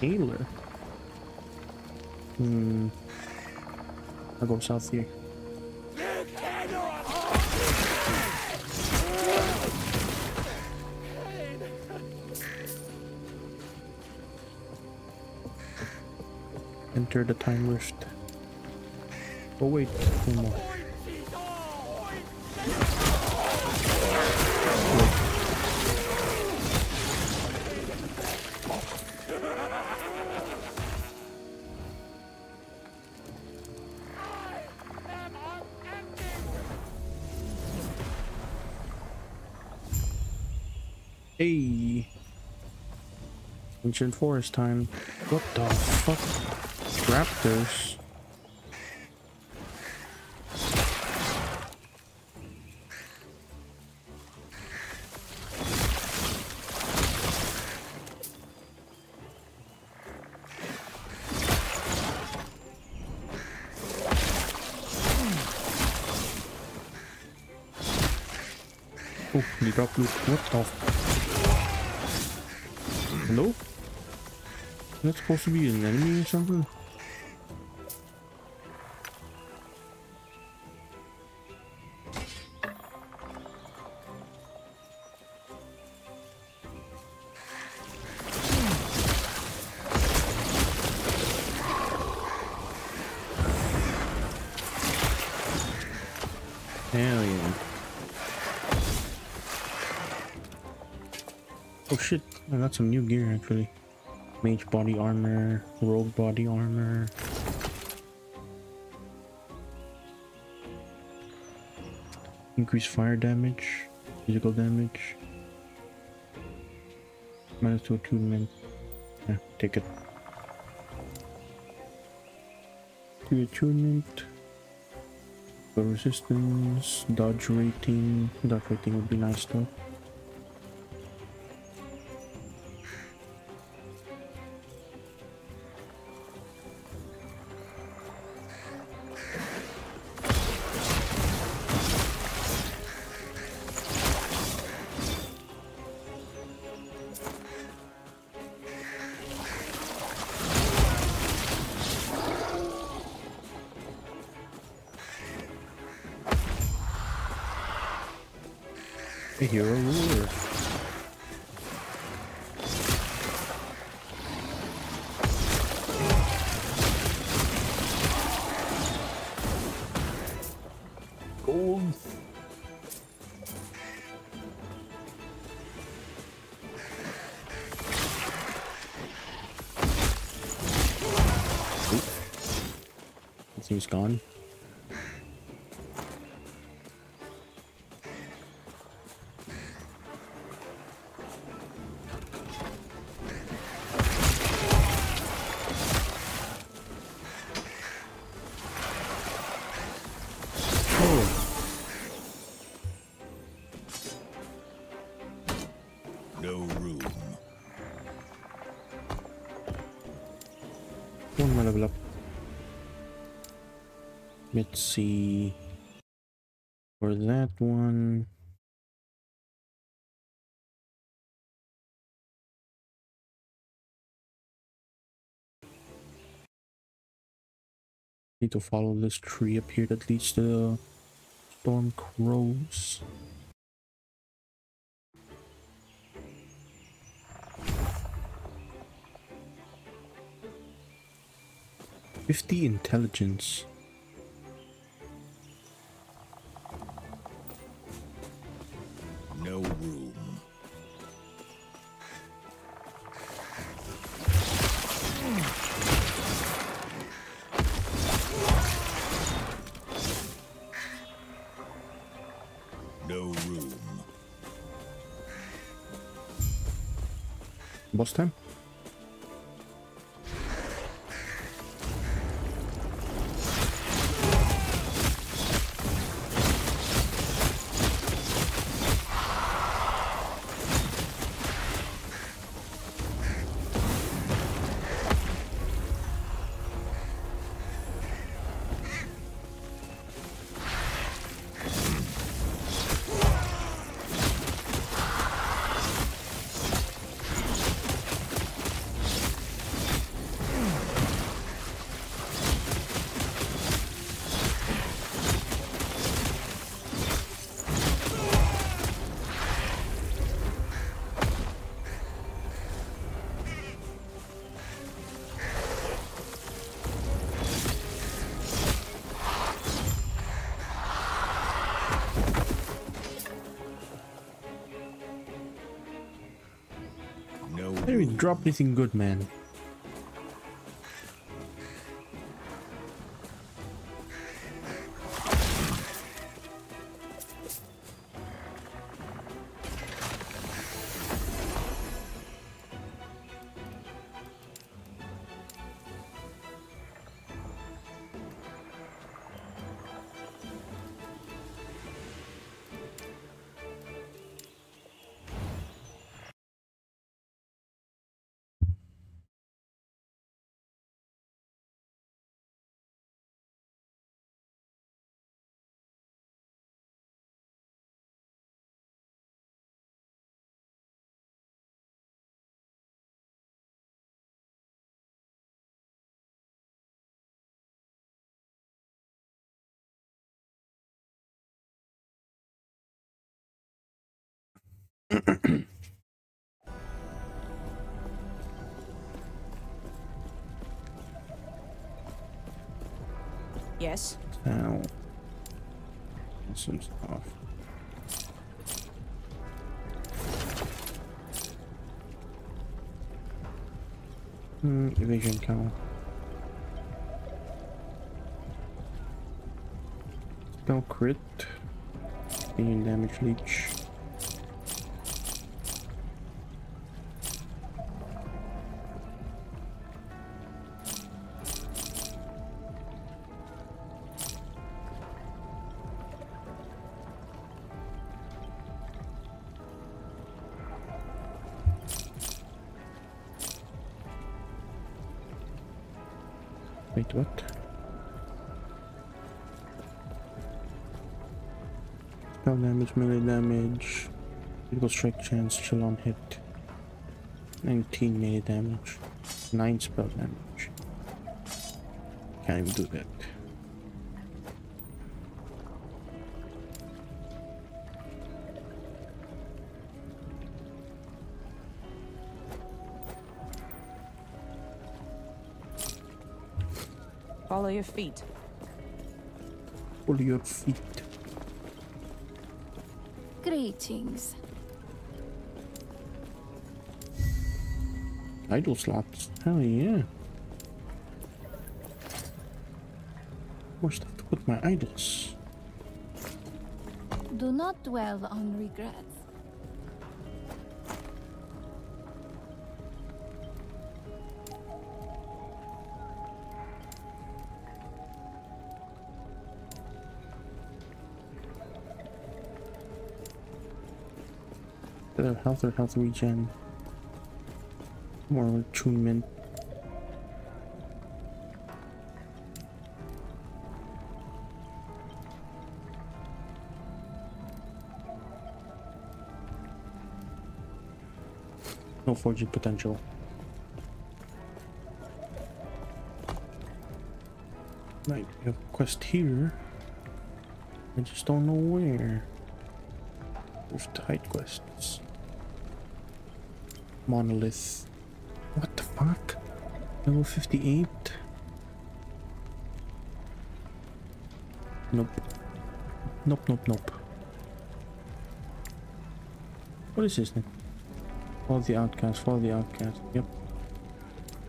Taylor. Hmm. I'll go south here. Enter the time rift. Oh wait, one more. Ancient forest time. What the fuck? Raptors? Oh, die loot. What the? Hello? That's supposed to be an enemy or something? Hell yeah. Oh shit, I got some new gear actually. Mage body armor, rogue body armor. Increase fire damage, physical damage. Minus two attunement. Yeah, take it. Two attunement. Resistance, dodge rating. Dodge rating would be nice though. A hero ruler. Let's see. For that one. Need to follow this tree up here that leads to the storm crows. Fifty intelligence. Time? Didn't even drop anything good, man. Yes. Now, some stuff. Hmm, evasion count. Spell crit. Being damage leech. Wait, what? Spell damage, melee damage, critical strike chance, chill on hit. 19 melee damage, 9 spell damage. Can't even do that. Your feet. Pull your feet. Greetings. Idol slots. Hell yeah. More stuff to put my idols. Do not dwell on regrets. Health or health regen. More attunement. No forging potential. Right, we have a quest here. I just don't know where. There's tight quests. Monolith. What the fuck? Level 58? Nope. Nope, nope, nope. What is this then? Follow the outcast, follow the outcast. Yep.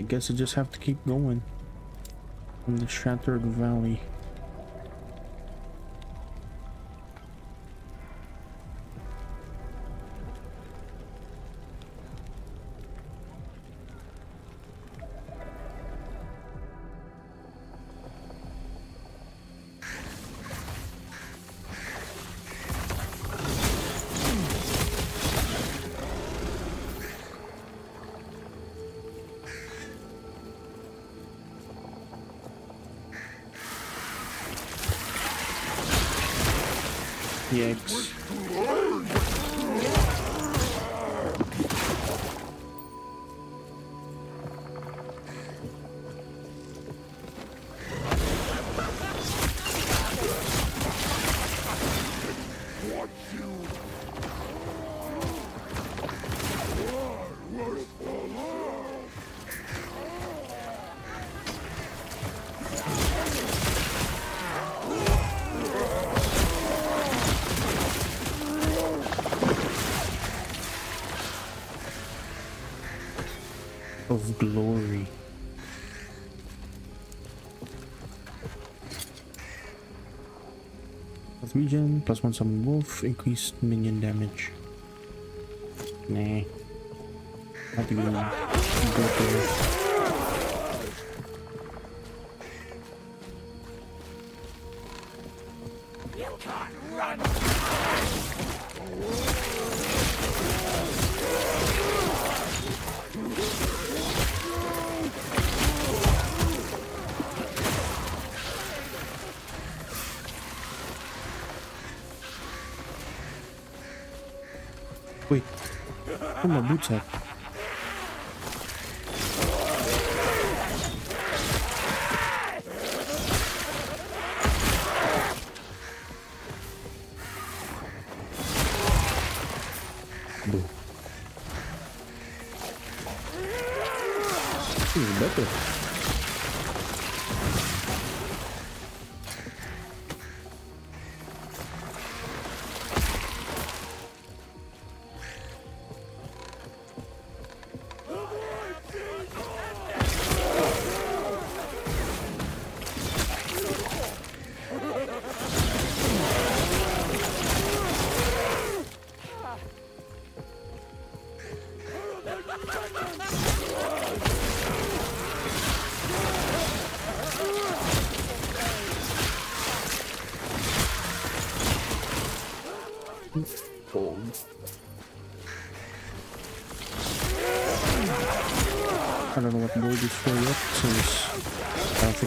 I guess I just have to keep going. In the Shattered Valley. Glory. Plus regen, plus one summon wolf, increased minion damage. Nah. Not even good there. Wait. Where my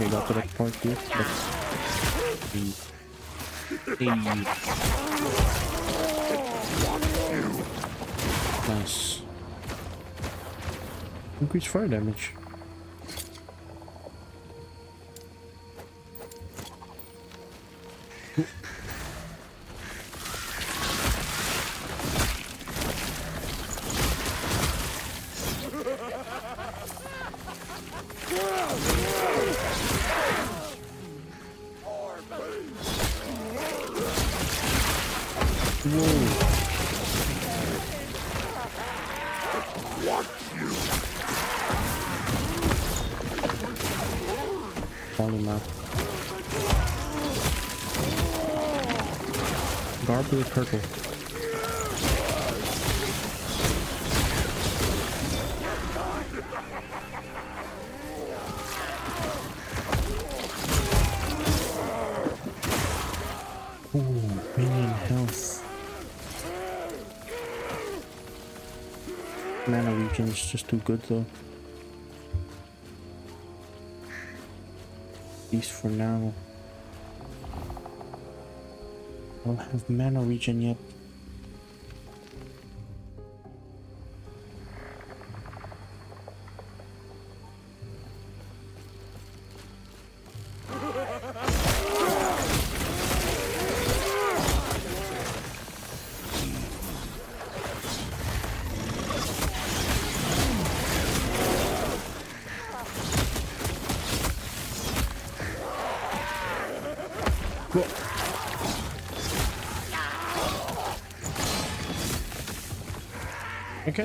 I got to that part yet, but... Nice. Increased fire damage. Whoa. Falling map. Garbly purple. Good though. At least for now. I don't have mana regen yet.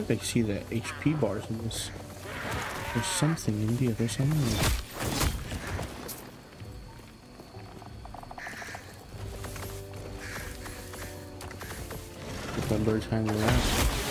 Can't see the HP bars in this. There's something in the other. If that bird's hanging around.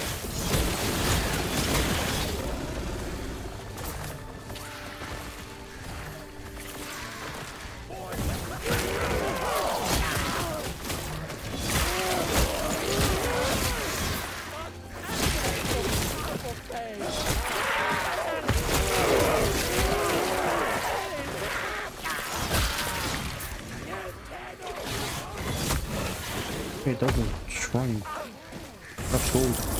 It doesn't shrine. That's gold.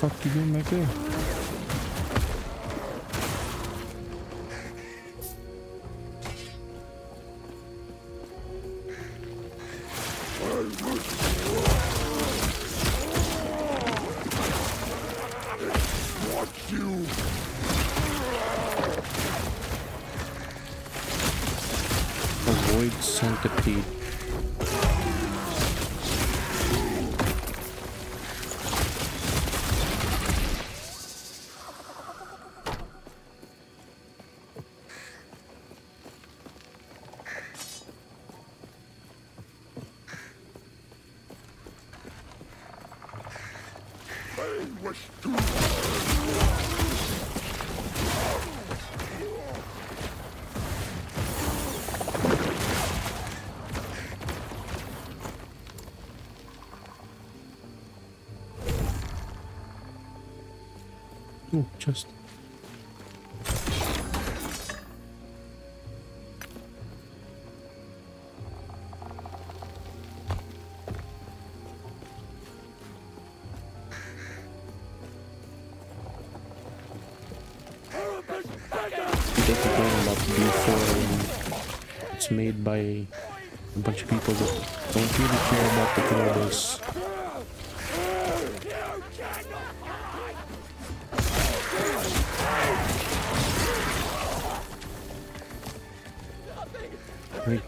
What the fuck Oh, B4 it's made by a bunch of people that don't really care about the base.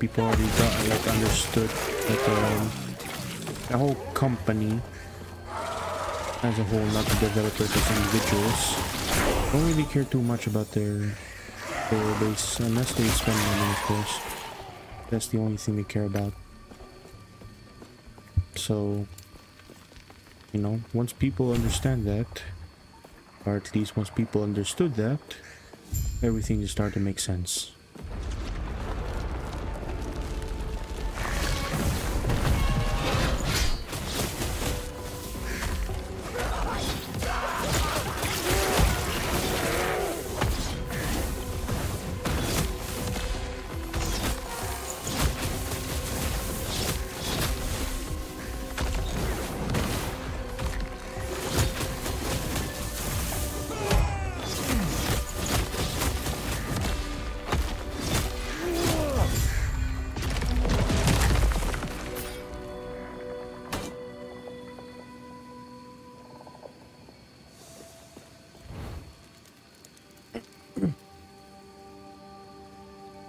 People already got like understood that um, the whole company as a whole, not the developers as individuals, don't really care too much about their player base unless they spend money, of course. That's the only thing they care about. So, you know, once people understand that, or at least once people understood that, everything just started to make sense.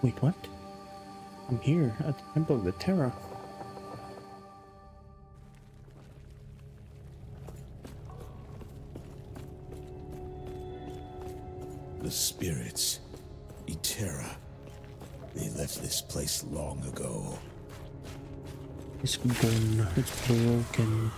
Wait, what? I'm here at the Temple of the Terra. The spirits. Eterra. They left this place long ago. It's gone. It's broken.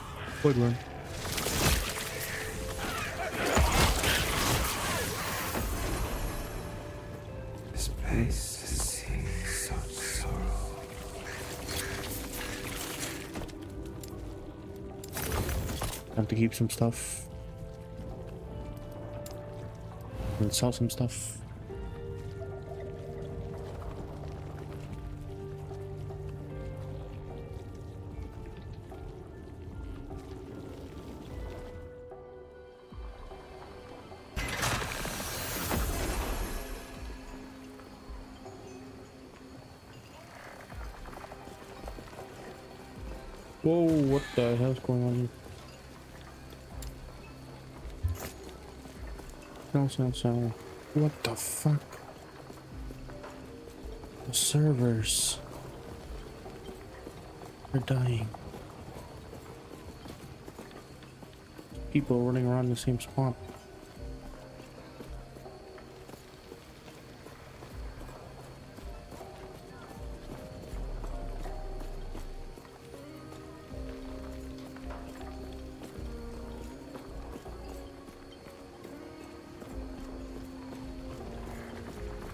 Keep some stuff. And sell some stuff. Whoa, what the hell's going on here? No, no, no. What the fuck? The servers are dying. People running around the same spot.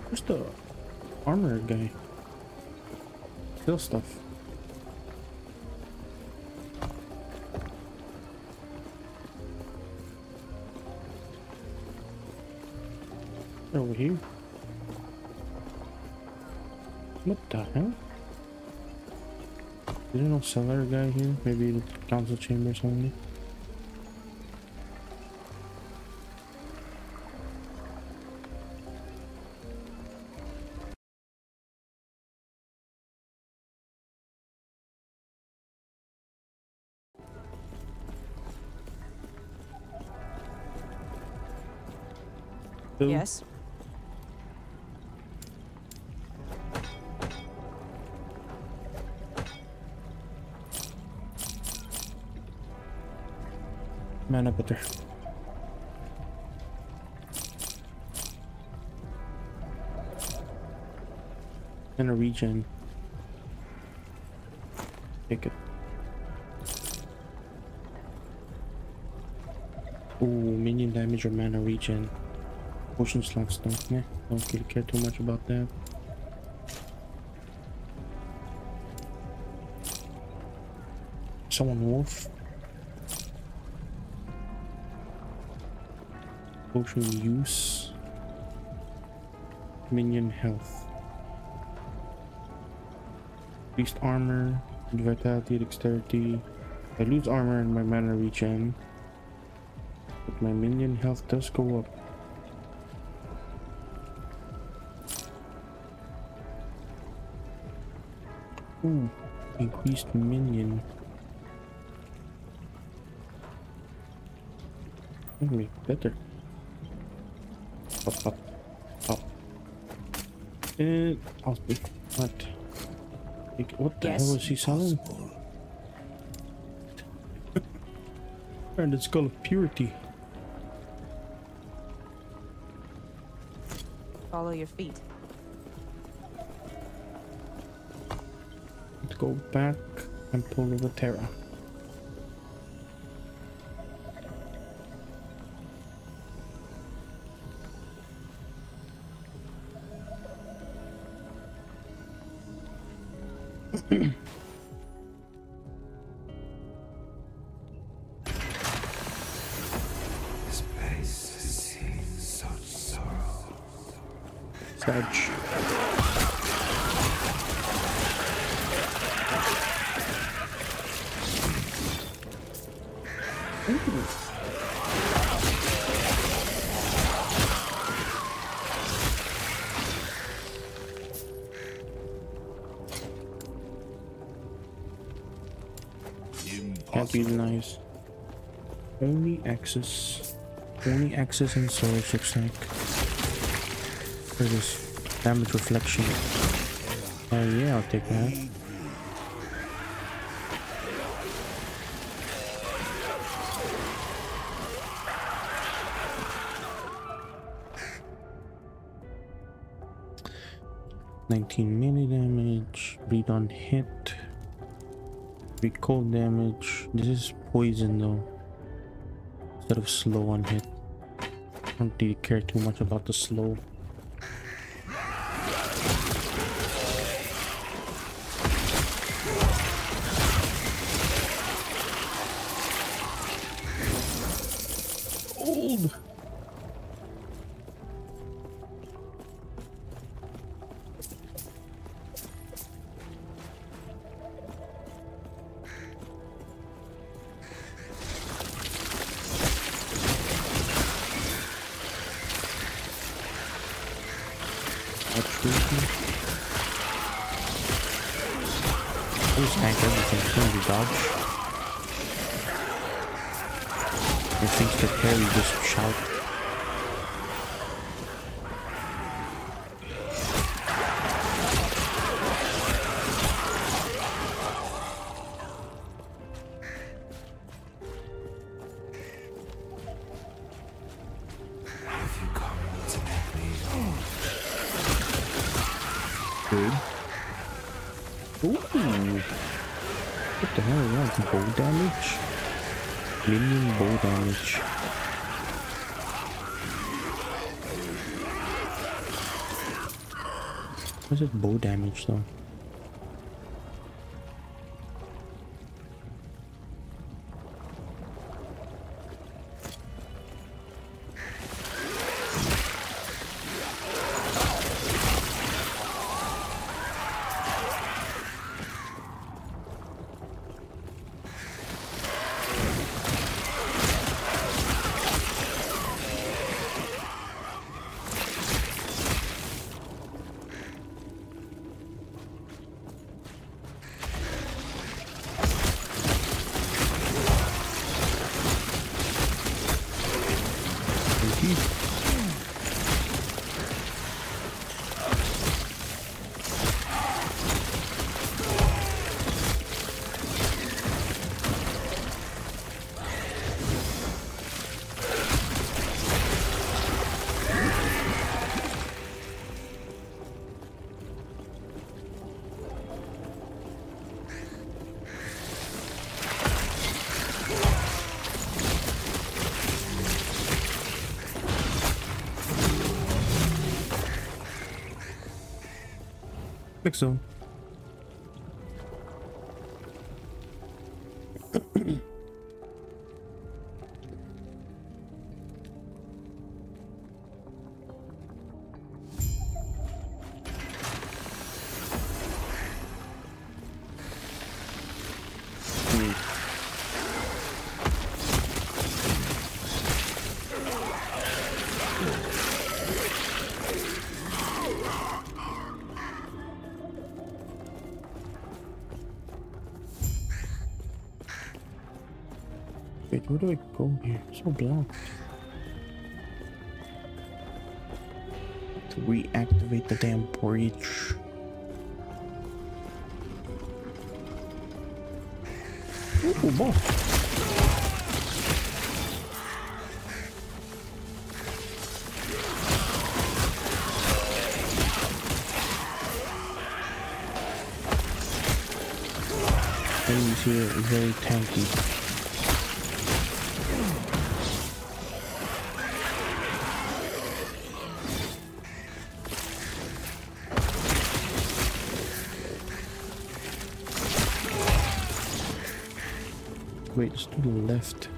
Where's the armor guy? Still stuff. Over here. What the hell? Is there no cellar guy here? Maybe the council chamber or something? Yes. Mana better. In a region. Take it. Ooh, minion damage or mana regen. Potion slots don't. Don't really care too much about that. Summon wolf. Potion use. Minion health. Increased armor, vitality, dexterity. I lose armor and my mana regen. But my minion health does go up. Ooh, increased minion. Maybe better. Pop, pop, pop. And I'll speak. What? Like, What the Yes. hell is he selling? And it's called purity. Follow your feet. Go back and pull the Terra. This place has seen such sorrow. Sedge. Can't be nice. Only access. Only access and source looks like. For this damage reflection. Oh yeah, I'll take that. Nineteen melee damage, bleed on hit, cold damage. This is poison though, instead of slow on hit. I don't really care too much about the slow. Old. Good. Ooh. What the hell is that? Bow damage? Minion bow damage. What's it bow damage though? Think so. Where do I go here? So blocked. To reactivate the damn breach. Ooh, boss. Here very tanky. Wait, it's to the left.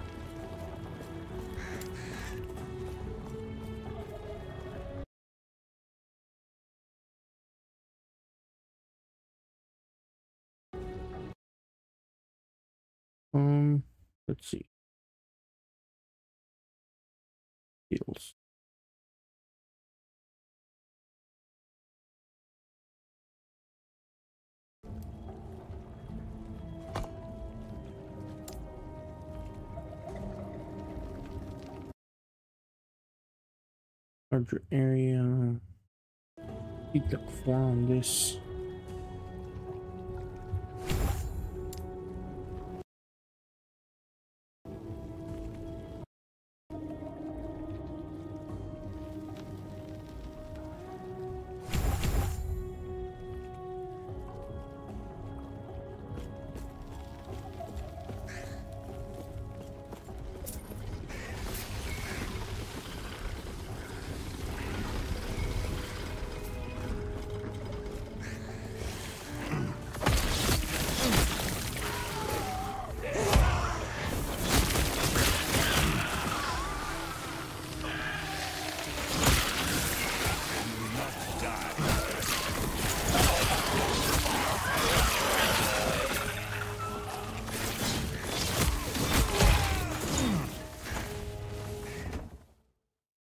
Um, let's see. Heals. Larger area. Like four on this.